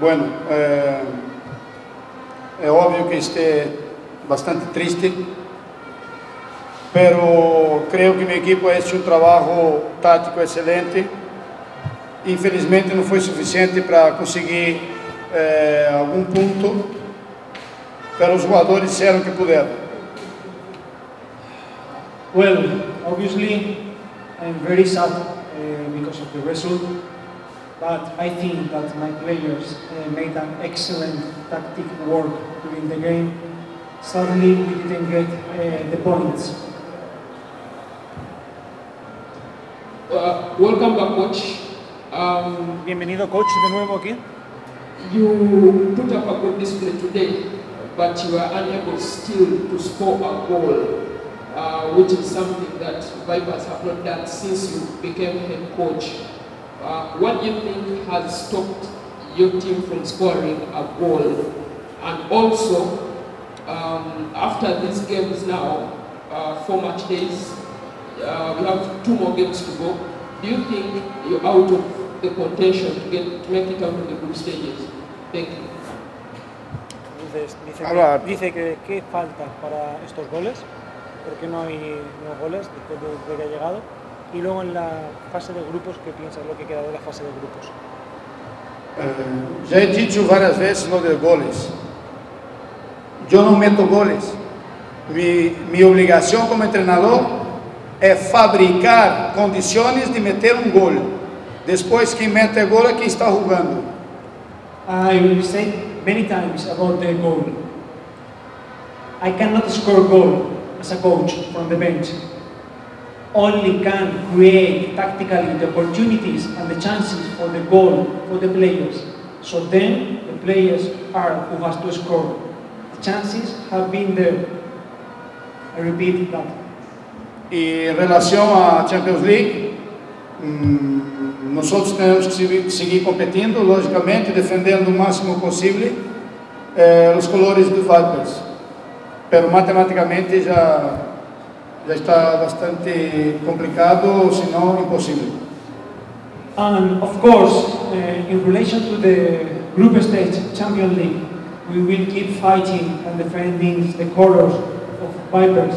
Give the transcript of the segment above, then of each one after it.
Bueno, é, é óbvio que estou bastante triste, pero creio que minha equipe ha hecho um trabalho tático excelente. Infelizmente não foi suficiente para conseguir é, algum ponto, pero os jogadores disseram que puderam. Well, obviously, I'm very sad uh, because of the result, but I think that my players uh, made an excellent tactic work during the game. Sadly, we didn't get uh, the points. Uh, welcome back, coach. Um, Bienvenido, coach, de nuevo aquí. you put up a good display today, but you are unable still to score a goal, uh, which is something that Vipers have not done since you became head coach. Uh, what do you think has stopped your team from scoring a goal? And also, um, after these games now, uh, four match days, uh, we have two more games to go. Do you think you're out of the contention to get to make it out of the group stages? Thank you. Dices- dice, Ahora- que, dice que qué falta para estos goles, porque no hay no goles después de, de que ha llegado. Y luego en la fase de grupos, ¿qué piensas lo que queda de la fase de grupos? Já he dicho várias vezes no de goles. Eu não meto goles. Mi, minha obrigação como treinador é fabricar condições de meter um gol. Depois quem mete gol é quem está jogando. I will say many times about the goal. I cannot score goal as a coach from the bench. Only can create tactically the opportunities and the chances for the goal for the players. So then the players are who has to score. The chances have been there. I repeat that. E em relação à Champions League, nós temos que seguir- competindo, logicamente, defendendo o máximo possível eh, os colores do Vipers. Pero matematicamente já, já está bastante complicado, se não impossível. And of course, uh, in relation to the group stage Champions League, we will keep fighting and defending the colors of Vipers.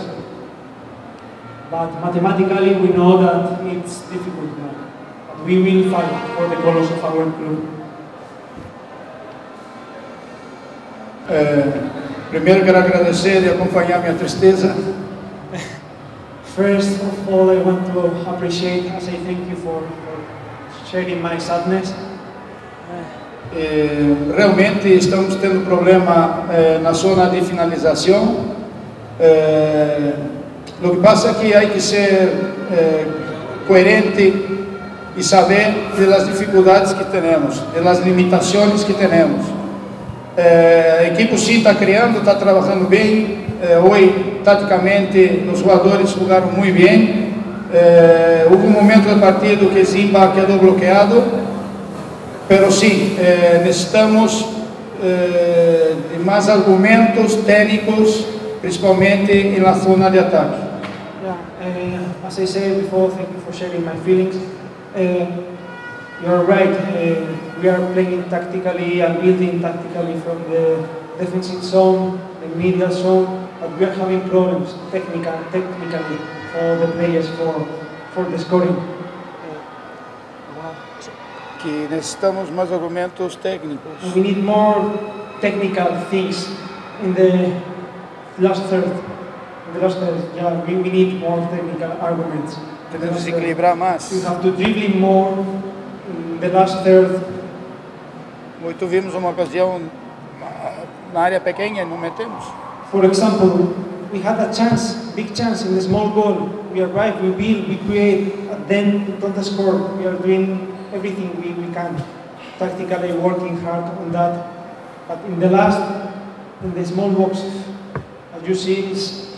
But mathematically, we know that it's difficult now. But we will fight for the colors of our club. Eh, primeiro quero agradecer e acompanhar minha tristeza. First of all, I want to appreciate and say thank you for, for sharing my sadness. Eh, realmente estamos tendo problema eh, na zona de finalização. Eh, o que passa é que há que ser coerente e saber das dificuldades que temos, das limitações que temos. Eh, a equipe sim está criando, está trabalhando bem. Eh, hoje, taticamente, os jogadores jogaram muito bem. Eh, houve um momento do partido que Zimba quedou bloqueado, pero sim, eh, necessitamos eh, de mais argumentos técnicos, principalmente na zona de ataque. Yeah, uh, as I said before, thank you for you're right, uh, we are playing tactically and building tactically from the defensive zone, the medial zone, but we are having problems technical, technically for the players for, for the scoring. Que mais argumentos técnicos. We need more technical things in the last third. In the last third, yeah, we, we need more technical arguments. In the Temos que equilibrar mais. We have to dribble more in the last third. Muito vimos uma ocasião na área pequena e não metemos. For example, we had a chance, big chance in the small goal. We arrive, we build, we create, and then don't score. We are doing everything we, we can, tactically working hard on that. But in the last, in the small box, as you see, it's